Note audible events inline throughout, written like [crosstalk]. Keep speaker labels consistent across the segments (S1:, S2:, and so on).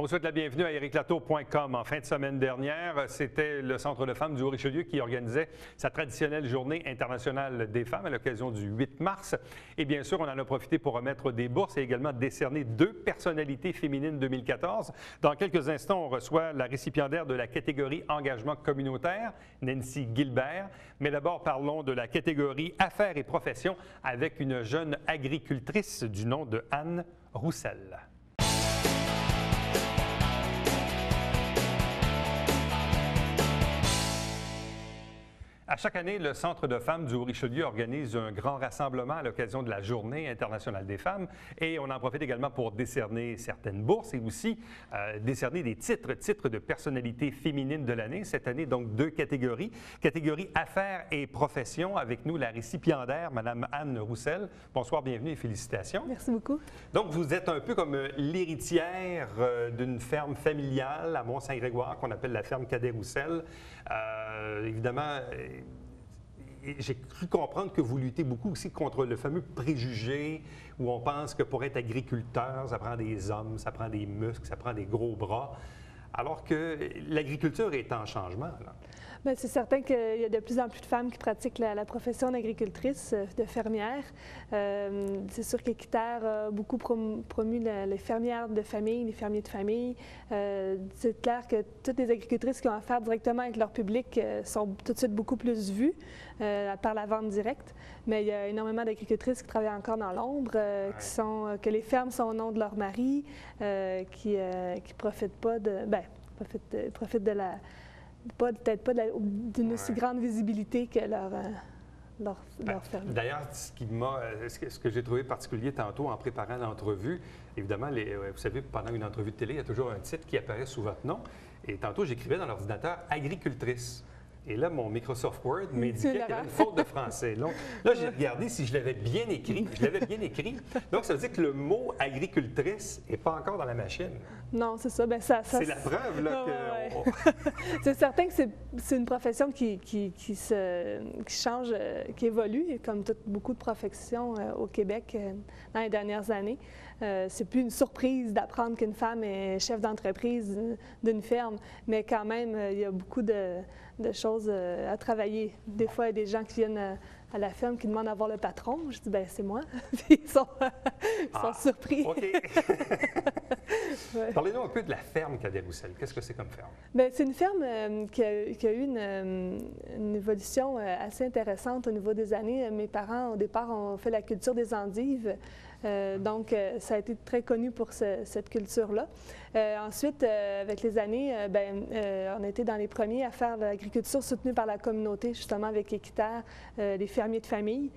S1: On vous souhaite la bienvenue à ericlatour.com. En fin de semaine dernière, c'était le Centre de femmes du Haut-Richelieu qui organisait sa traditionnelle journée internationale des femmes à l'occasion du 8 mars. Et bien sûr, on en a profité pour remettre des bourses et également décerner deux personnalités féminines 2014. Dans quelques instants, on reçoit la récipiendaire de la catégorie engagement communautaire, Nancy Gilbert. Mais d'abord, parlons de la catégorie affaires et professions avec une jeune agricultrice du nom de Anne Roussel. À chaque année, le Centre de femmes du Haut-Richelieu organise un grand rassemblement à l'occasion de la Journée internationale des femmes et on en profite également pour décerner certaines bourses et aussi euh, décerner des titres, titres de personnalité féminine de l'année. Cette année, donc, deux catégories. Catégorie affaires et professions avec nous, la récipiendaire, Madame Anne Roussel. Bonsoir, bienvenue et félicitations.
S2: Merci beaucoup.
S1: Donc, vous êtes un peu comme euh, l'héritière euh, d'une ferme familiale à Mont-Saint-Grégoire qu'on appelle la ferme Cadet-Roussel. évidemment, j'ai cru comprendre que vous luttez beaucoup aussi contre le fameux préjugé où on pense que pour être agriculteur, ça prend des hommes, ça prend des muscles, ça prend des gros bras, alors que l'agriculture est en changement.
S2: C'est certain qu'il y a de plus en plus de femmes qui pratiquent la, profession d'agricultrice, euh, de fermière. Euh, c'est sûr qu'Équiterre a beaucoup promu les fermières de famille, les fermiers de famille. Euh, c'est clair que toutes les agricultrices qui ont affaire directement avec leur public sont tout de suite beaucoup plus vues par la vente directe. Mais il y a énormément d'agricultrices qui travaillent encore dans l'ombre, qui sont, que les fermes sont au nom de leur mari, qui ne profitent pas de... Ben, profitent de la peut-être pas d'une aussi grande visibilité que leur, euh, leur,
S1: ben, D'ailleurs, ce, qui m'a, euh, ce que j'ai trouvé particulier tantôt en préparant l'entrevue, évidemment, les, euh, vous savez, pendant une entrevue de télé, il y a toujours un titre qui apparaît sous votre nom. Et tantôt, j'écrivais dans l'ordinateur agricultrice. Et là, mon Microsoft Word [laughs] m'indiquait qu'il y avait une faute de français. Donc, là, j'ai regardé si je l'avais bien écrit. Je l'avais bien écrit. Donc, ça veut dire que le mot agricultrice n'est pas encore dans la machine.
S2: Non, c'est ça. Ben, ça,
S1: c'est la preuve là,
S2: que. [laughs] c'est certain que c'est une profession qui, qui, qui, se, qui change, euh, qui évolue, comme beaucoup de professions euh, au Québec euh, dans les dernières années. Euh, c'est plus une surprise d'apprendre qu'une femme est chef d'entreprise d'une ferme, mais quand même, il y a beaucoup de, de choses à travailler. Des fois, il y a des gens qui viennent à la ferme qui demandent à voir le patron. Je dis, ben c'est moi. [laughs] ils sont, ah, surpris.
S1: OK. [laughs] [laughs] Parlez-nous un peu de la ferme Cadet-Roussel. Qu'est-ce que c'est comme ferme?
S2: Bien, c'est une ferme euh, qui, a, eu une, euh, une évolution euh, assez intéressante au niveau des années. Mes parents, au départ, ont fait la culture des endives. Euh, donc, euh, ça a été très connu pour cette culture-là. Euh, ensuite, avec les années, ben, on a été dans les premiers à faire l'agriculture soutenue par la communauté, justement avec Équiterre, les fermiers de famille.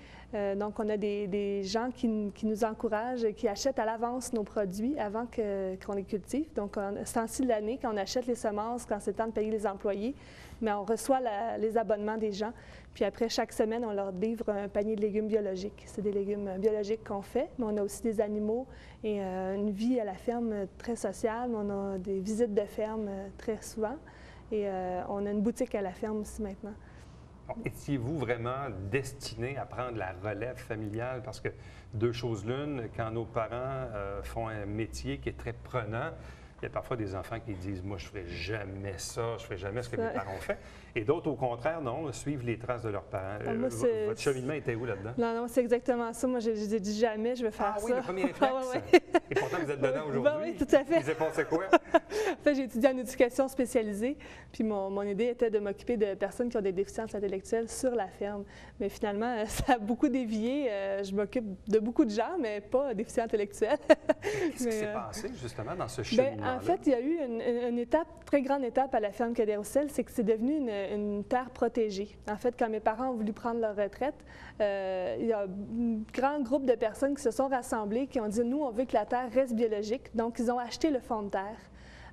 S2: donc, on a des, gens qui, nous encouragent, qui achètent à l'avance nos produits avant qu'on les cultive. Donc, c'est ainsi l'année quand on achète les semences, quand c'est temps de payer les employés, mais on reçoit les abonnements des gens. Puis après, chaque semaine, on leur livre un panier de légumes biologiques. C'est des légumes biologiques qu'on fait, mais on a aussi des animaux et euh, une vie à la ferme très sociale. On a des visites de ferme euh, très souvent et euh, on a une boutique à la ferme aussi maintenant.
S1: Étiez-vous vraiment destiné à prendre la relève familiale? Parce que deux choses l'une, quand nos parents font un métier qui est très prenant, il y a parfois des enfants qui disent Moi, je ne ferai jamais ça, je ne ferai jamais ce que mes parents ont fait. Et d'autres, au contraire, non, suivent les traces de leurs parents. Ah, euh, votre cheminement était où là-dedans?
S2: Non, non, c'est exactement ça. Moi, j'ai dit jamais je vais faire
S1: ah,
S2: ça.
S1: oui, le premier [laughs] réflexe. Et pourtant, vous êtes dedans [laughs] aujourd'hui.
S2: oui, tout à fait.
S1: Vous avez pensé quoi? [laughs]
S2: en fait, j'ai étudié en éducation spécialisée. Puis mon, mon idée était de m'occuper de personnes qui ont des déficiences intellectuelles sur la ferme. Mais finalement, ça a beaucoup dévié. Euh, je m'occupe de beaucoup de gens, mais pas déficients intellectuels.
S1: Qu'est-ce qui s'est euh, passé, justement, dans ce cheminement
S2: En fait, il y a eu une, étape, très grande étape à la ferme cadet c'est que c'est devenu une une terre protégée. En fait, quand mes parents ont voulu prendre leur retraite, euh, il y a un grand groupe de personnes qui se sont rassemblées, qui ont dit, nous, on veut que la terre reste biologique. Donc, ils ont acheté le fond de terre.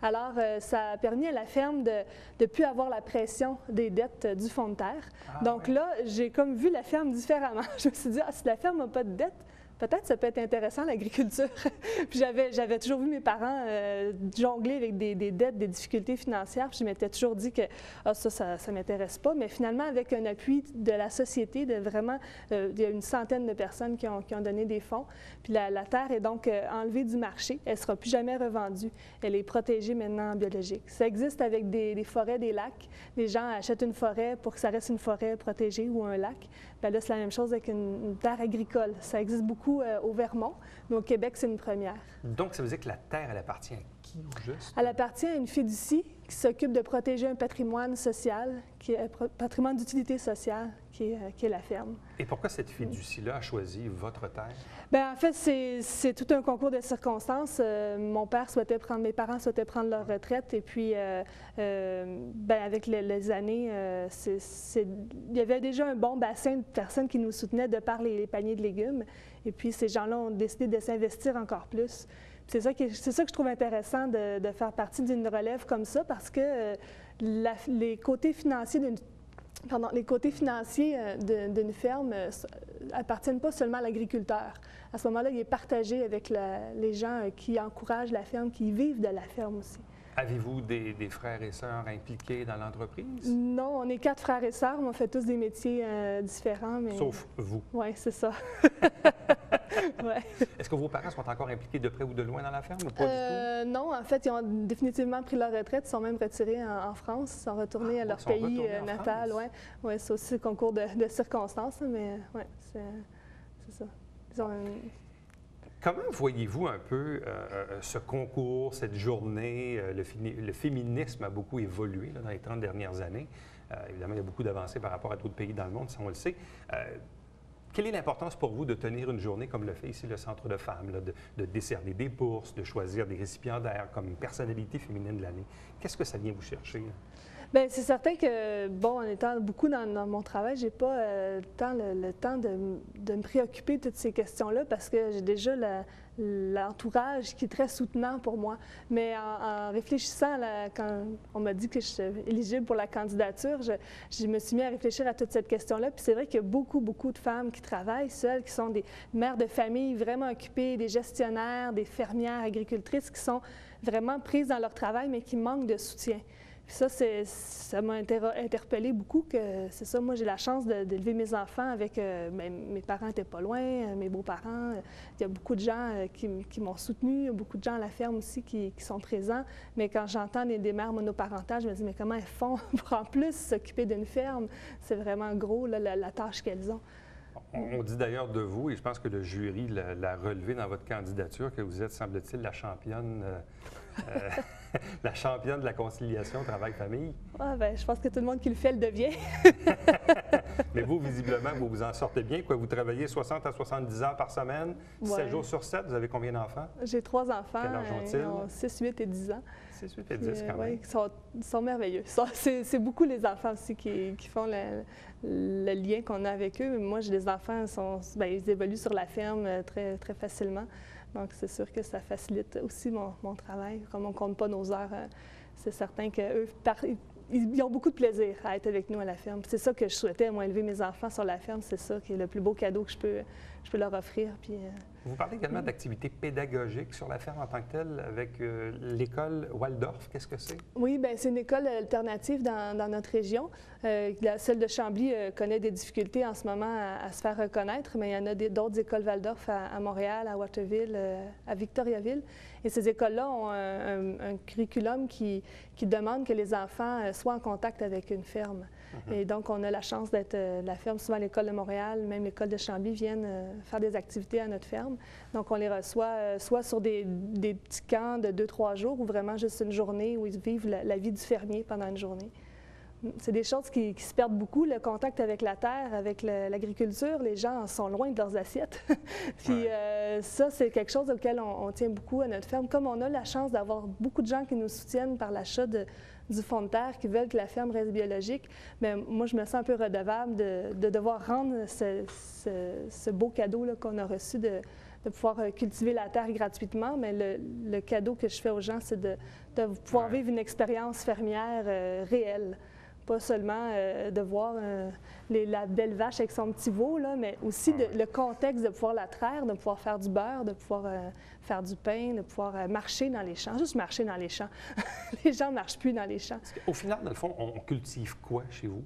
S2: Alors, euh, ça a permis à la ferme de ne plus avoir la pression des dettes du fond de terre. Ah, Donc là, j'ai comme vu la ferme différemment. [laughs] Je me suis dit, ah, si la ferme n'a pas de dettes, peut-être ça peut être intéressant l'agriculture. [laughs] j'avais, j'avais toujours vu mes parents euh, jongler avec des, dettes, des difficultés financières. Puis je m'étais toujours dit que ah, ça, ça ne m'intéresse pas. Mais finalement, avec un appui de la société, de vraiment, euh, il y a une centaine de personnes qui ont, qui ont donné des fonds. Puis la, terre est donc euh, enlevée du marché. Elle sera plus jamais revendue. Elle est protégée maintenant en biologique. Ça existe avec des, des forêts, des lacs. Les gens achètent une forêt pour que ça reste une forêt protégée ou un lac. Bien là, c'est la même chose avec une, terre agricole. Ça existe beaucoup euh, au Vermont, mais au Québec, c'est une première.
S1: Donc, ça veut dire que la terre, elle appartient à qui ou juste?
S2: Elle appartient à une fiducie qui s'occupe de protéger un patrimoine social, qui est un patrimoine d'utilité sociale, qui est, euh, qui est, la ferme.
S1: Et pourquoi cette fiducie-là a choisi votre terre?
S2: Bien, en fait, c'est tout un concours de circonstances. Euh, mon père souhaitait prendre, mes parents souhaitaient prendre leur retraite, et puis, euh, ben, avec les, années, il y avait déjà un bon bassin de personnes qui nous soutenaient de par les paniers de légumes. Et puis, ces gens-là ont décidé de s'investir encore plus. C'est ça, ça, que je trouve intéressant de, faire partie d'une relève comme ça parce que euh, les côtés financiers d'une les côtés financiers euh, d'une ferme euh, pas seulement à l'agriculteur. À ce moment-là, il est partagé avec les gens qui encouragent la ferme, qui vivent de la ferme aussi.
S1: Avez-vous des, frères et sœurs impliqués dans l'entreprise?
S2: Non, on est quatre frères et sœurs, on fait tous des métiers différents. Mais...
S1: Sauf vous.
S2: Oui, c'est ça. [laughs] [laughs]
S1: Est-ce que vos parents sont encore impliqués de près ou de loin dans la ferme ou pas du tout? Euh,
S2: non, en fait, ils ont définitivement pris leur retraite. Ils sont même retirés en, France. Ils sont retournés ah, à leur pays euh, natal. Oui, ouais, c'est aussi le concours de, circonstances, mais oui, c'est ça.
S1: Comment voyez-vous un peu euh, ce concours, cette journée? Le, féminisme a beaucoup évolué dans les 30 dernières années? évidemment, il y a beaucoup d'avancées par rapport à d'autres pays dans le monde, ça on le sait. Quelle est l'importance pour vous de tenir une journée comme le fait ici le Centre de femmes, de, décerner des bourses, de choisir des récipiendaires comme personnalité féminine de l'année? Qu'est-ce que ça vient vous chercher?
S2: Bien, c'est certain que, bon, en étant beaucoup dans, mon travail, j'ai pas euh, le, temps de, me préoccuper de toutes ces questions-là parce que j'ai déjà l'entourage qui est très soutenant pour moi. Mais en, réfléchissant, quand on m'a dit que je suis éligible pour la candidature, je, me suis mis à réfléchir à toute cette question-là. Puis c'est vrai qu'il y a beaucoup, beaucoup de femmes qui travaillent seules, qui sont des mères de famille vraiment occupées, des gestionnaires, des fermières, agricultrices qui sont vraiment prises dans leur travail, mais qui manquent de soutien ça, ça m'a interpellé beaucoup c'est ça. Moi, j'ai la chance d'élever mes enfants avec. Euh, ben, mes parents n'étaient pas loin, euh, mes beaux-parents. Il y a beaucoup de gens euh, qui, m'ont soutenu. Beaucoup de gens à la ferme aussi qui, sont présents. Mais quand j'entends des, mères monoparentales, je me dis, mais comment elles font [laughs] pour en plus s'occuper d'une ferme? C'est vraiment gros, la, tâche qu'elles ont.
S1: On dit d'ailleurs de vous, et je pense que le jury l'a relevé dans votre candidature, que vous êtes, semble-t-il, la championne [laughs] la championne de la conciliation travail-famille?
S2: Ah, ben, je pense que tout le monde qui le fait le devient. [laughs]
S1: Mais vous, visiblement, vous vous en sortez bien. Quoi. Vous travaillez 60 à 70 heures par semaine, 7 jours sur 7. Vous avez combien d'enfants?
S2: J'ai trois enfants. Quel âge ont 6, 8 et 10 ans.
S1: 6, 8 et 10 quand
S2: même. Oui, ils sont, merveilleux. [laughs] C'est beaucoup les enfants aussi qui, font le, lien qu'on a avec eux. Moi, j'ai des enfants, sont, ben, ils évoluent sur la ferme euh, très, très facilement. Donc, c'est sûr que ça facilite aussi mon, travail. Comme on ne compte pas nos heures, euh, c'est certain qu'eux, ils ont beaucoup de plaisir à être avec nous à la ferme. C'est ça que je souhaitais, moi, élever mes enfants sur la ferme. C'est ça qui est le plus beau cadeau que je peux, je peux leur offrir. Puis, euh,
S1: vous parlez également d'activités pédagogiques sur la ferme en tant que telle avec euh, l'école Waldorf. Qu'est-ce que c'est?
S2: Oui, bien, c'est une école alternative dans, notre région. Euh, la, celle de Chambly connaît des difficultés en ce moment à, se faire reconnaître, mais il y en a d'autres écoles Waldorf à, Montréal, à Waterville, à Victoriaville. Et ces écoles-là ont un, curriculum qui, qui, demande que les enfants soient en contact avec une ferme. Mhm. Et donc, on a la chance d'être la ferme. Souvent, l'école de Montréal, même l'école de Chambly viennent faire des activités à notre ferme. Donc, on les reçoit euh, soit sur des, petits camps de deux, trois jours ou vraiment juste une journée où ils vivent la, vie du fermier pendant une journée. C'est des choses qui, se perdent beaucoup, le contact avec la terre, avec l'agriculture. Les gens sont loin de leurs assiettes. [laughs] Puis euh, ça, c'est quelque chose auquel on, tient beaucoup à notre ferme. Comme on a la chance d'avoir beaucoup de gens qui nous soutiennent par l'achat du fond de terre, qui veulent que la ferme reste biologique, mais moi, je me sens un peu redevable de, devoir rendre ce, beau cadeau qu'on a reçu de, de pouvoir euh, cultiver la terre gratuitement, mais le, cadeau que je fais aux gens, c'est de, pouvoir vivre une expérience fermière euh, réelle Pas seulement de voir la belle vache avec son petit veau, là, mais aussi le contexte de pouvoir la traire, de pouvoir faire du beurre, de pouvoir faire du pain, de pouvoir marcher dans les champs, juste marcher dans les champs. [laughs] les gens ne marchent plus dans les champs.
S1: Au final, dans le fond, on cultive quoi chez vous?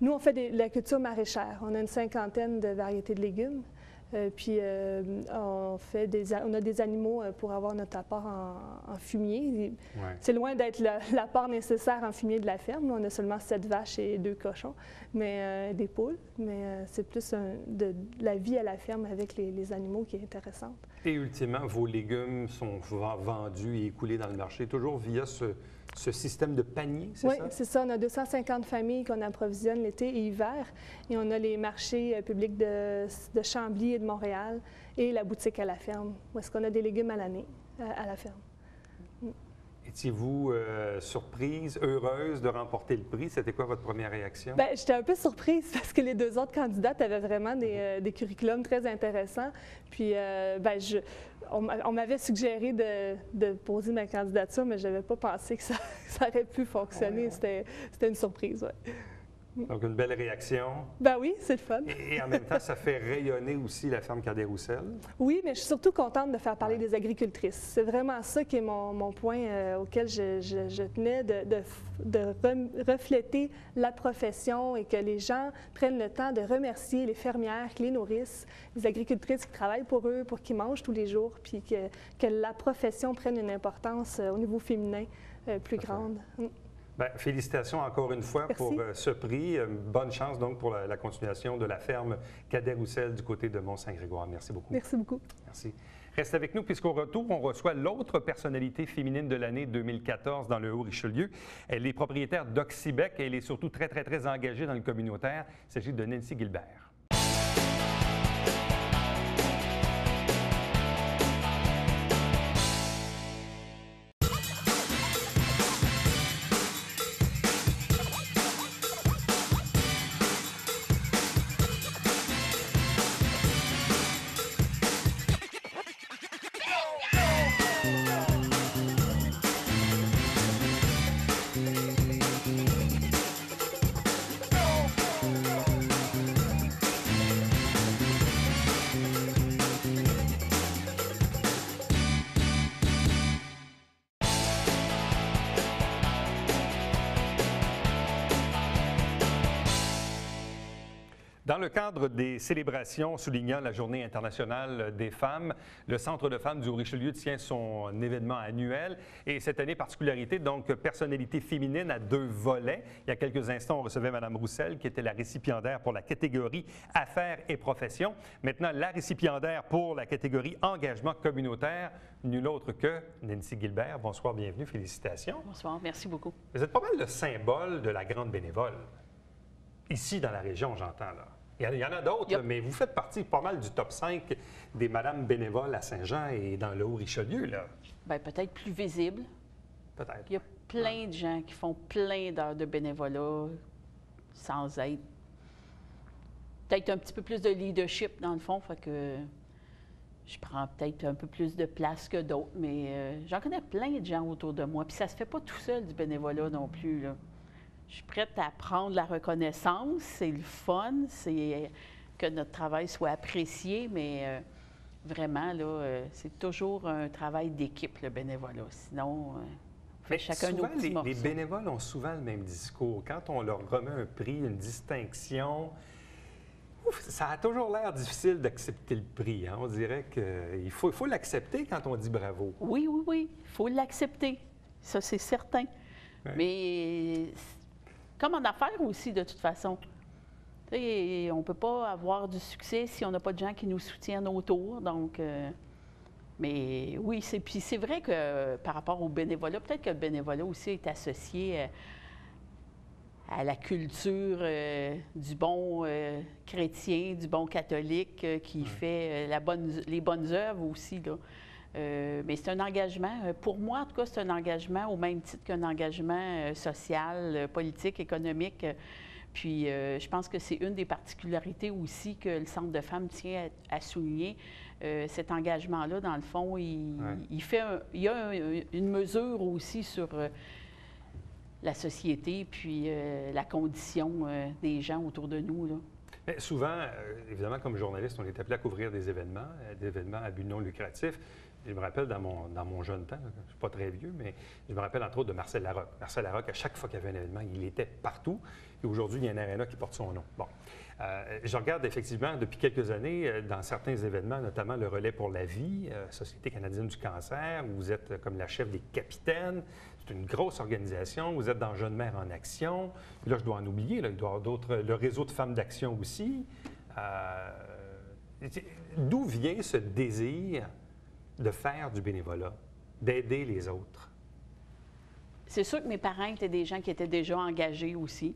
S2: Nous, on fait de la culture maraîchère. On a une cinquantaine de variétés de légumes. Euh, puis euh, on, fait des, on a des animaux euh, pour avoir notre apport en, fumier. C'est loin d'être [laughs] l'apport nécessaire en fumier de la ferme. on a seulement sept vaches et deux cochons, mais des poules. Mais c'est plus de, la vie à la ferme avec les, les, animaux qui est intéressante.
S1: Et ultimement, vos légumes sont vendus et écoulés dans le marché, toujours via ce, ce système de panier, c'est
S2: ça? Oui, c'est ça. On a 250 familles qu'on approvisionne l'été et hiver. Et on a les marchés euh, publics de, de, Chambly et de Montréal et la boutique à la ferme, où est-ce qu'on a des légumes à l'année euh, à la ferme.
S1: Étiez-vous euh, surprise, heureuse de remporter le prix? C'était quoi votre première réaction?
S2: Bien, j'étais un peu surprise [laughs] parce que les deux autres candidates avaient vraiment des, euh, des curriculums très intéressants. Puis, euh, bien, je, on, m'avait suggéré de, de, poser ma candidature, mais je n'avais pas pensé que ça, [laughs] ça, aurait pu fonctionner. C'était une surprise, oui.
S1: Donc, une belle réaction.
S2: Ben oui, c'est le fun.
S1: Et, en même temps, ça fait rayonner aussi la ferme Cadet-Roussel.
S2: Oui, mais je suis surtout contente de faire parler des agricultrices. C'est vraiment ça qui est mon, point euh, auquel je, tenais, de, de, refléter la profession et que les gens prennent le temps de remercier les fermières qui les nourrissent, les agricultrices qui travaillent pour eux, pour qu'ils mangent tous les jours, puis que, que la profession prenne une importance euh, au niveau féminin euh, plus grande. Mm.
S1: Bien, félicitations encore une fois pour euh, ce prix. Euh, bonne chance donc pour la, continuation de la ferme Cadet-Roussel du côté de Mont-Saint-Grégoire. Merci beaucoup.
S2: Merci beaucoup.
S1: Merci. Reste avec nous puisqu'au retour, on reçoit l'autre personnalité féminine de l'année 2014 dans le Haut-Richelieu. Elle est propriétaire d'Oxybec et elle est surtout très, très, très engagée dans le communautaire. Il s'agit de Nancy Gilbert. Dans le cadre des célébrations soulignant la Journée internationale des femmes, le Centre de femmes du Richelieu tient son événement annuel. Et cette année, particularité, donc personnalité féminine à deux volets. Il y a quelques instants, on recevait Mme Roussel, qui était la récipiendaire pour la catégorie Affaires et professions. Maintenant, la récipiendaire pour la catégorie Engagement communautaire, nul autre que Nancy Gilbert. Bonsoir, bienvenue, félicitations.
S3: Bonsoir, merci beaucoup.
S1: Vous êtes pas mal le symbole de la grande bénévole. Ici, dans la région, j'entends là. Il y en a d'autres, mais vous faites partie pas mal du top 5 des Madame bénévoles à Saint-Jean et dans le Haut-Richelieu. là.
S3: Bien, peut-être plus visible.
S1: Peut-être.
S3: Il y a plein de gens qui font plein d'heures de bénévolat sans être. Peut-être un petit peu plus de leadership dans le fond, fait que je prends peut-être un peu plus de place que d'autres, mais euh, j'en connais plein de gens autour de moi. Puis ça se fait pas tout seul du bénévolat non plus. Là je suis prête à prendre la reconnaissance. C'est le fun, c'est que notre travail soit apprécié, mais euh, vraiment, là, euh, c'est toujours un travail d'équipe, le bénévolat. Sinon,
S1: euh, chacun souvent, nos les, les, bénévoles ont souvent le même discours. Quand on leur remet un prix, une distinction, ça a toujours l'air difficile d'accepter le prix. Hein. On dirait qu'il faut, faut l'accepter quand on dit bravo.
S3: Oui, oui, oui. Il faut l'accepter. Ça, c'est certain. Mais comme en affaires aussi, de toute façon. on ne peut pas avoir du succès si on n'a pas de gens qui nous soutiennent autour. Donc, euh, mais oui, c'est puis c'est vrai que par rapport au bénévolat, peut-être que le bénévolat aussi est associé euh, à la culture euh, du bon chrétien, du bon catholique qui fait la bonne, les bonnes œuvres aussi. Là. Euh, mais c'est un engagement, euh, pour moi en tout cas, c'est un engagement au même titre qu'un engagement euh, social, politique, économique. Puis je pense que c'est une des particularités aussi que le Centre de femmes tient à, souligner. cet engagement-là, dans le fond, il, fait il y a une mesure aussi sur la société puis la condition des gens autour de nous. Là.
S1: Mais souvent, évidemment, comme journaliste, on est appelé à couvrir des événements, des événements à but non lucratif. Je me rappelle dans mon, jeune temps, je ne suis pas très vieux, mais je me rappelle entre autres de Marcel Larocque. Marcel Larocque, à chaque fois qu'il y avait un événement, il était partout. Et aujourd'hui, il y a un aréna qui porte son nom. Bon. Euh, je regarde effectivement depuis quelques années euh, dans certains événements, notamment le Relais pour la vie, euh, Société canadienne du cancer, où vous êtes comme la chef des capitaines. C'est une grosse organisation. Vous êtes dans Jeune Mère en Action. Là, je dois en oublier. il doit y avoir d'autres. Le réseau de femmes d'action aussi. D'où vient ce désir de faire du bénévolat, d'aider les autres?
S3: C'est sûr que mes parents étaient des gens qui étaient déjà engagés aussi.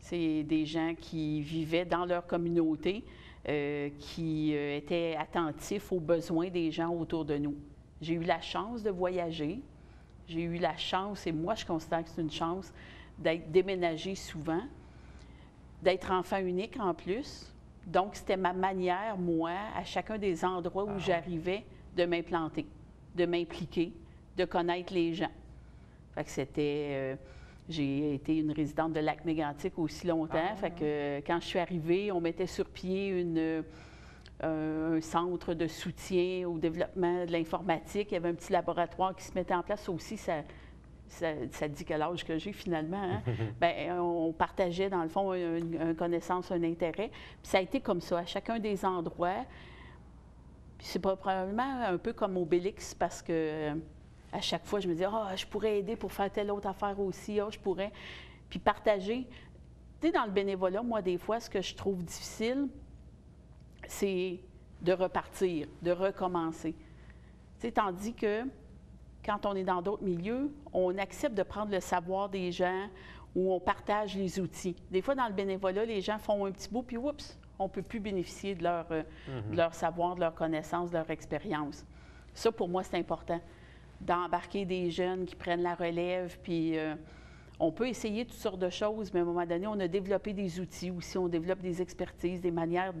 S3: C'est des gens qui vivaient dans leur communauté, euh, qui euh, étaient attentifs aux besoins des gens autour de nous. J'ai eu la chance de voyager. J'ai eu la chance, et moi je considère que c'est une chance, d'être déménagé souvent, d'être enfant unique en plus. Donc, c'était ma manière, moi, à chacun des endroits où
S1: Ah.
S3: j'arrivais, de m'implanter, de m'impliquer, de connaître les gens. Fait que c'était. euh, j'ai été une résidente de Lac-Mégantic aussi longtemps.
S1: Ah.
S3: Fait que euh, quand je suis arrivée, on mettait sur pied une, euh, un centre de soutien au développement de l'informatique. Il y avait un petit laboratoire qui se mettait en place. Aussi, ça, ça, ça dit quel âge que j'ai finalement. hein? [laughs] Bien, on partageait, dans le fond, une, une connaissance, un intérêt. Puis ça a été comme ça, à chacun des endroits. Puis c'est probablement un peu comme Obélix parce que euh, à chaque fois, je me disais, ah, je pourrais aider pour faire telle autre affaire aussi, ah, je pourrais. Puis partager. Tu sais, dans le bénévolat, moi, des fois, ce que je trouve difficile, c'est de repartir, de recommencer. Tu sais, tandis que quand on est dans d'autres milieux, on accepte de prendre le savoir des gens ou on partage les outils. Des fois, dans le bénévolat, les gens font un petit bout, puis oups, on ne peut plus bénéficier de leur, euh, de leur savoir, de leur connaissance, de leur expérience. Ça, pour moi, c'est important, d'embarquer des jeunes qui prennent la relève, puis euh, on peut essayer toutes sortes de choses, mais à un moment donné, on a développé des outils aussi, on développe des expertises, des manières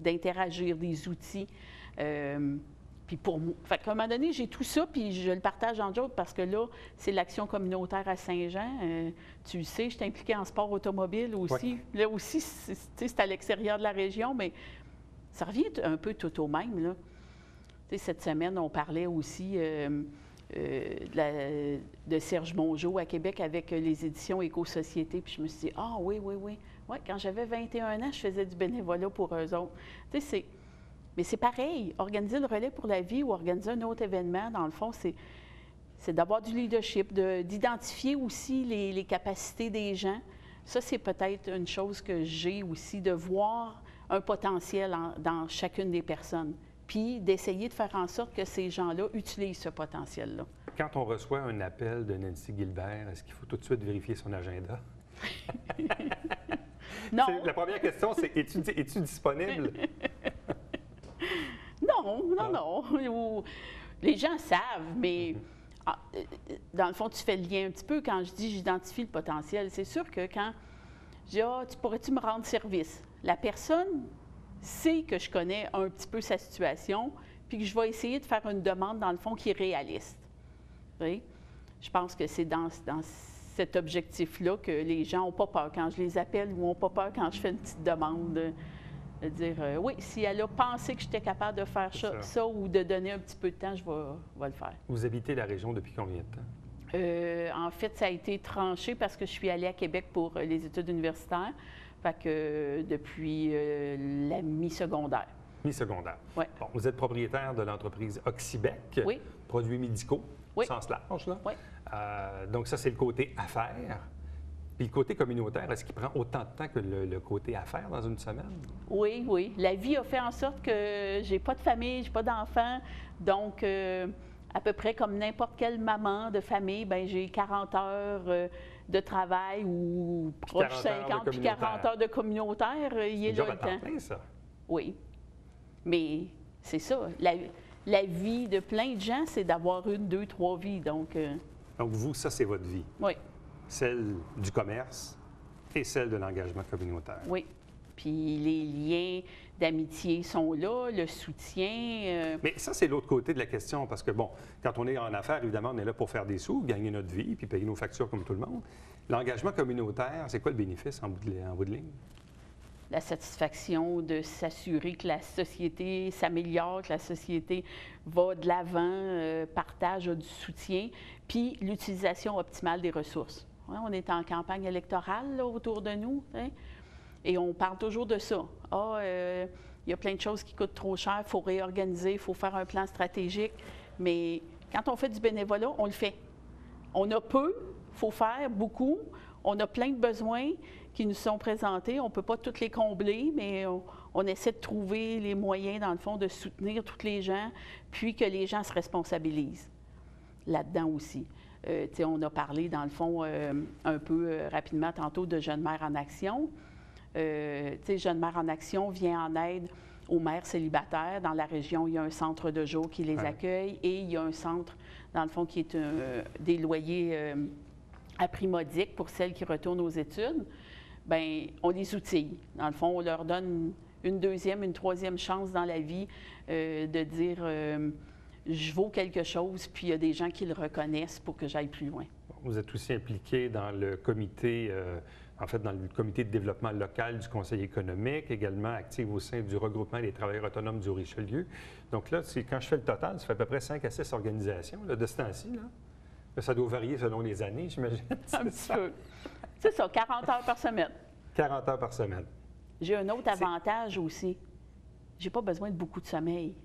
S3: d'interagir, des outils. Euh, puis pour moi, fait qu'à un moment donné, j'ai tout ça, puis je le partage en d'autres parce que là, c'est l'action communautaire à Saint-Jean. Euh, tu le sais, je suis impliquée en sport automobile aussi. Là aussi, c'est à l'extérieur de la région, mais ça revient un peu tout au même. Là. Cette semaine, on parlait aussi euh, euh, de, la- de Serge Mongeau à Québec avec les éditions Éco-Société. Puis je me suis dit, ah oui, oui, oui. Ouais, quand j'avais 21 ans, je faisais du bénévolat pour eux autres. Tu sais, c'est. Mais c'est pareil, organiser le relais pour la vie ou organiser un autre événement, dans le fond, c'est, c'est d'avoir du leadership, de- d'identifier aussi les, les capacités des gens. Ça, c'est peut-être une chose que j'ai aussi, de voir un potentiel en- dans chacune des personnes, puis d'essayer de faire en sorte que ces gens-là utilisent ce potentiel-là.
S1: Quand on reçoit un appel de Nancy Gilbert, est-ce qu'il faut tout de suite vérifier son agenda? [laughs]
S3: Non,
S1: La première question, c'est es-tu es-tu disponible? [laughs]
S3: non, non, non. [laughs] Ou- Les gens savent, mais ah, euh, dans le fond, tu fais le lien un petit peu quand je dis j'identifie le potentiel. C'est sûr que quand je dis Ah, tu pourrais-tu me rendre service? La personne sait que je connais un petit peu sa situation, puis que je vais essayer de faire une demande, dans le fond, qui est réaliste. Oui. Je pense que c'est dans, dans cet objectif-là que les gens n'ont pas peur quand je les appelle ou n'ont pas peur quand je fais une petite demande. De- dire euh, oui, si elle a pensé que j'étais capable de faire ça,
S1: ça.
S3: ça ou de donner un petit peu de temps, je vais, le faire.
S1: Vous habitez la région depuis combien de temps?
S3: Euh, en fait, ça a été tranché parce que je suis allée à Québec pour euh, les études universitaires. Fait que depuis euh, la mi-secondaire.
S1: Mi-secondaire.
S3: Ouais.
S1: Bon, vous êtes propriétaire de l'entreprise Oxybec,
S3: Oui.
S1: produits médicaux,
S3: Oui.
S1: sens large. Là.
S3: Oui.
S1: Donc, ça, c'est le côté affaires. Puis le côté communautaire, est-ce qu'il prend autant de temps que le, le côté affaires dans une semaine?
S3: Oui, oui. La vie a fait en sorte que j'ai pas de famille, j'ai pas d'enfants. Donc, euh, à peu près comme n'importe quelle maman de famille, ben j'ai 40 heures euh, de travail ou proche
S1: 40 heures de
S3: 50 puis 40
S1: communautaire.
S3: heures de communautaire. euh, Il est
S1: Un job
S3: là
S1: à
S3: le
S1: temps
S3: temps.
S1: plein, ça?
S3: Oui. Mais c'est ça. La, la vie de plein de gens, c'est d'avoir une, deux, trois vies. Donc,
S1: Donc, vous, ça, c'est votre vie.
S3: oui,
S1: Celle du commerce et celle de l'engagement communautaire.
S3: oui. Puis les liens d'amitié sont là, le soutien. euh,
S1: Mais ça, c'est l'autre côté de la question, parce que, bon, quand on est en affaires, évidemment, on est là pour faire des sous, gagner notre vie, puis payer nos factures comme tout le monde. L'engagement communautaire, c'est quoi le bénéfice en bout de, en bout de ligne?
S3: la satisfaction de s'assurer que la société s'améliore, que la société va de l'avant, euh, partage du soutien, puis l'utilisation optimale des ressources. On est en campagne électorale autour de nous, et on parle toujours de ça. Ah, euh, il y a plein de choses qui coûtent trop cher, il faut réorganiser, il faut faire un plan stratégique, mais quand on fait du bénévolat, on le fait. On a peu, il faut faire beaucoup. On a plein de besoins qui nous sont présentés. On ne peut pas tous les combler, mais on, on essaie de trouver les moyens, dans le fond, de soutenir tous les gens, puis que les gens se responsabilisent là-dedans aussi. Euh, on a parlé, dans le fond, euh, un peu euh, rapidement tantôt de Jeunes mères en action. Jeunes mères en action vient en aide aux mères célibataires. Dans la région, il y a un centre de jour qui les
S1: Ouais.
S3: accueille et il y a un centre, dans le fond, qui est un- des loyers à prix modique pour celles qui retournent aux études. Bien, on les outille. Dans le fond, on leur donne une deuxième, une troisième chance dans la vie de dire je vaux quelque chose, puis il y a des gens qui le reconnaissent pour que j'aille plus loin.
S1: Vous êtes aussi impliqué dans le comité, euh, en fait, dans le comité de développement local du Conseil économique, également actif au sein du regroupement des travailleurs autonomes du Richelieu. Donc là, quand je fais le total, ça fait à peu près 5 à 6 organisations là, de ce temps-ci. Ça doit varier selon les années, j'imagine. [laughs]
S3: Un petit peu. C'est ça, 40 heures par semaine.
S1: 40 heures par semaine.
S3: J'ai un autre avantage aussi. J'ai pas besoin de beaucoup de sommeil.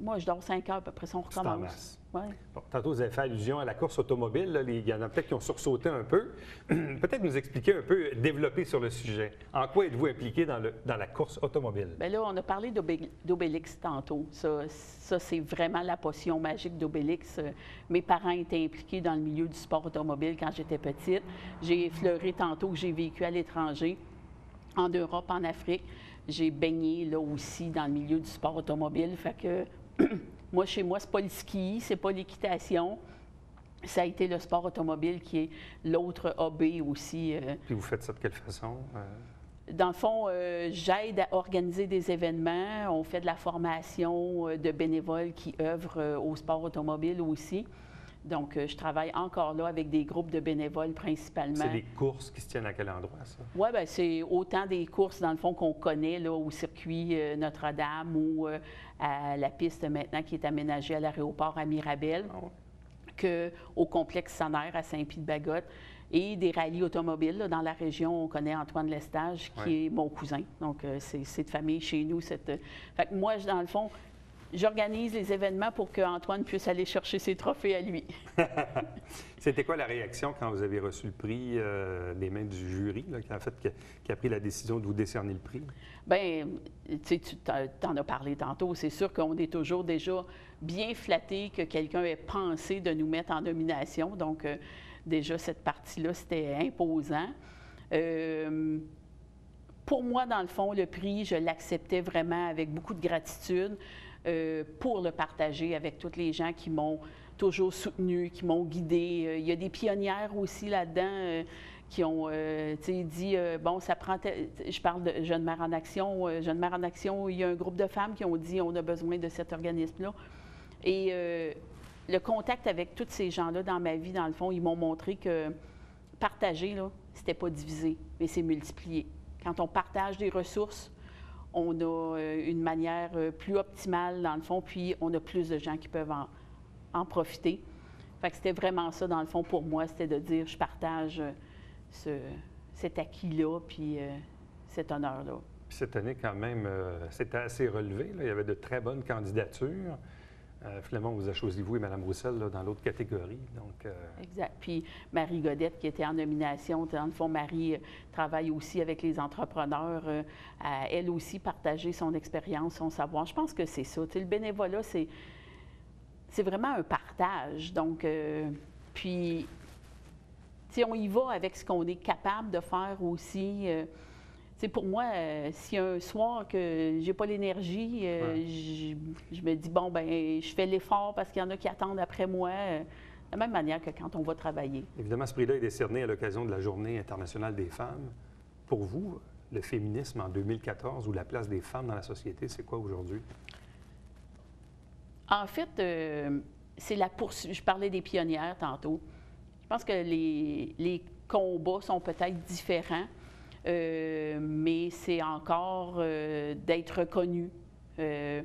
S3: Moi, je dors 5 heures, puis après ça, on recommence.
S1: masse.
S3: Ouais.
S1: Bon, tantôt, vous avez fait allusion à la course automobile. là. Les- Il y en a peut-être qui ont sursauté un peu. [clears throat] peut-être nous expliquer un peu, développer sur le sujet. En quoi êtes-vous impliqué dans, le, dans la course automobile?
S3: Bien là, on a parlé d'Obé- d'Obélix tantôt. Ça, ça c'est vraiment la potion magique d'Obélix. Euh, Mes parents étaient impliqués dans le milieu du sport automobile quand j'étais petite. J'ai effleuré tantôt que j'ai vécu à l'étranger, en Europe, en Afrique. J'ai baigné là aussi dans le milieu du sport automobile. Fait que [coughs] moi, chez moi, c'est pas le ski, c'est pas l'équitation. Ça a été le sport automobile qui est l'autre hobby aussi. euh,
S1: Puis vous faites ça de quelle façon? Euh,
S3: dans le fond, euh, j'aide à organiser des événements. On fait de la formation euh, de bénévoles qui œuvrent au sport automobile aussi. Donc, euh, je travaille encore là avec des groupes de bénévoles principalement.
S1: c'est des courses qui se tiennent à quel endroit, ça?
S3: Oui, ben, c'est autant des courses, dans le fond, qu'on connaît là, au circuit euh, Notre-Dame ou euh, à la piste maintenant qui est aménagée à l'aéroport à Mirabel
S1: Ah ouais.
S3: complexe Sonnaire à Saint-Pie-de-Bagotte et des rallyes automobiles. là, dans la région, on connaît Antoine Lestage, qui
S1: Ouais.
S3: est mon cousin. Donc, euh, c'est de famille chez nous. Cette... Fait que moi, je- dans le fond, j'organise les événements pour qu'Antoine puisse aller chercher ses trophées à lui. [laughs]
S1: C'était quoi la réaction quand vous avez reçu le prix euh, des mains du jury, là, qui, a fait, qui, a, qui a pris la décision de vous décerner le prix?
S3: Bien, tu sais, tu t'en t'en as parlé tantôt. C'est sûr qu'on est toujours déjà bien flatté que quelqu'un ait pensé de nous mettre en nomination. Donc, euh, déjà, cette partie-là, c'était imposant. Euh, pour moi, dans le fond, le prix, je l'acceptais vraiment avec beaucoup de gratitude euh, pour le partager avec toutes les gens qui m'ont toujours soutenu, qui m'ont guidé. Euh, il y a des pionnières aussi là-dedans euh, qui ont euh, dit bon, ça prend. Je parle de Jeune Mère en Action. Jeune Mère en Action, il y a un groupe de femmes qui ont dit on a besoin de cet organisme-là. Et euh, le contact avec tous ces gens-là dans ma vie, dans le fond, ils m'ont montré que partager, là, c'était pas diviser, mais c'est multiplier. Quand on partage des ressources, on a euh, une manière euh, plus optimale, dans le fond, puis on a plus de gens qui peuvent en, en profiter. Fait que c'était vraiment ça, dans le fond, pour moi, c'était de dire je partage euh, ce- cet acquis-là, puis cet honneur-là.
S1: Cette année, quand même, c'était assez relevé. Il y avait de très bonnes candidatures. Euh, vous a choisi, vous et Mme Roussel, dans l'autre catégorie. Donc, euh,
S3: Exact. Puis Marie Godette, qui était en nomination, dans le fond, Marie euh, travaille aussi avec les entrepreneurs, euh, elle aussi partager son expérience, son savoir. Je pense que c'est ça. Le bénévolat, c'est, vraiment un partage. Donc, puis, on y va avec ce qu'on est capable de faire aussi. Sais, pour moi, euh, si un soir que j'ai pas l'énergie, euh,
S1: Ouais.
S3: je, je me dis bon ben, je fais l'effort parce qu'il y en a qui attendent après moi. euh, de la même manière que quand on va travailler.
S1: évidemment, ce prix-là est décerné à l'occasion de la Journée internationale des femmes. Pour vous, le féminisme en 2014 ou la place des femmes dans la société, c'est quoi aujourd'hui?
S3: En fait, c'est la poursuite. Je parlais des pionnières tantôt. Je pense que les, les combats sont peut-être différents, euh, mais c'est encore euh, d'être reconnu, de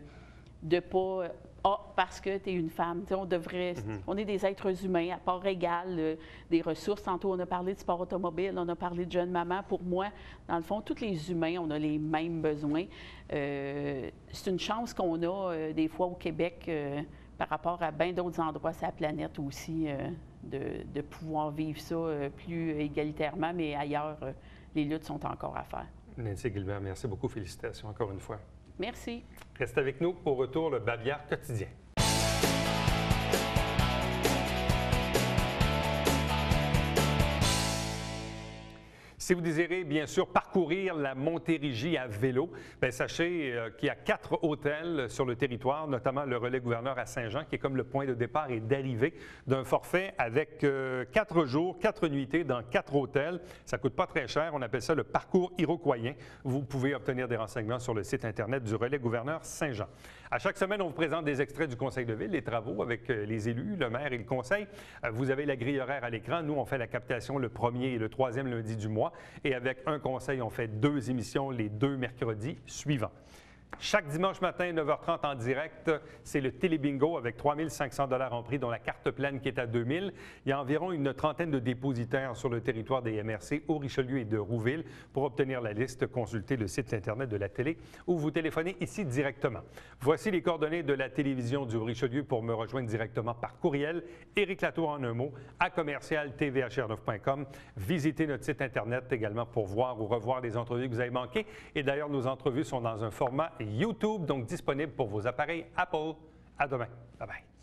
S3: ne pas ah, parce que tu es une femme. on devrait. Mhm. On est des êtres humains à part égale des ressources. Tantôt, on a parlé de sport automobile, on a parlé de jeune maman. Pour moi, dans le fond, tous les humains, on a les mêmes besoins. c'est une chance qu'on a des fois au Québec par rapport à bien d'autres endroits sur la planète aussi, euh, de, pouvoir vivre ça euh, plus égalitairement, mais ailleurs, euh, les luttes sont encore à faire.
S1: Nancy Gilbert, merci beaucoup. Félicitations encore une fois.
S3: Merci.
S1: Reste avec nous. Au retour, le Bavière quotidien. Si vous désirez bien sûr parcourir la Montérégie à vélo, bien, sachez euh, qu'il y a quatre hôtels sur le territoire, notamment le relais gouverneur à Saint-Jean, qui est comme le point de départ et d'arrivée d'un forfait avec euh, quatre jours, quatre nuitées dans quatre hôtels. Ça coûte pas très cher. On appelle ça le parcours iroquoien. Vous pouvez obtenir des renseignements sur le site Internet du relais gouverneur Saint-Jean. À chaque semaine, on vous présente des extraits du Conseil de ville, les travaux avec euh, les élus, le maire et le conseil. Euh, vous avez la grille horaire à l'écran. Nous, on fait la captation le premier et le troisième lundi du mois. Et avec un conseil, on fait deux émissions les deux mercredis suivants. Chaque dimanche matin, 9h30 en direct, c'est le Télébingo avec 3500 dollars en prix, dont la carte pleine qui est à 2000. Il y a environ une trentaine de dépositaires sur le territoire des MRC au Richelieu et de Rouville. Pour obtenir la liste, consultez le site Internet de la télé ou vous téléphonez ici directement. Voici les coordonnées de la télévision du Richelieu pour me rejoindre directement par courriel. Éric Latour en un mot à commercial tvhr9.com. Visitez notre site Internet également pour voir ou revoir les entrevues que vous avez manquées. Et d'ailleurs, nos entrevues sont dans un format YouTube, donc disponible pour vos appareils Apple. À demain. Bye bye.